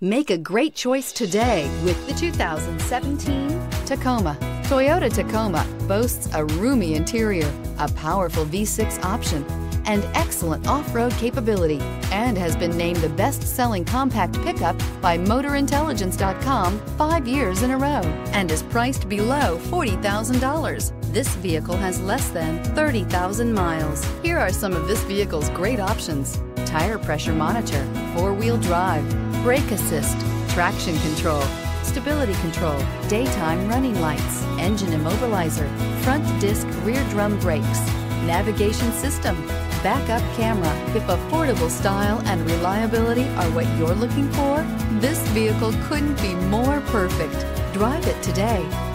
Make a great choice today with the 2017 Tacoma. Toyota Tacoma boasts a roomy interior, a powerful V6 option, and excellent off-road capability, and has been named the best-selling compact pickup by MotorIntelligence.com five years in a row, and is priced below $40,000. This vehicle has less than 30,000 miles. Here are some of this vehicle's great options. Tire pressure monitor, four-wheel drive, brake assist, traction control, stability control, daytime running lights, engine immobilizer, front disc rear drum brakes, navigation system, backup camera. If affordable style and reliability are what you're looking for, this vehicle couldn't be more perfect. Drive it today.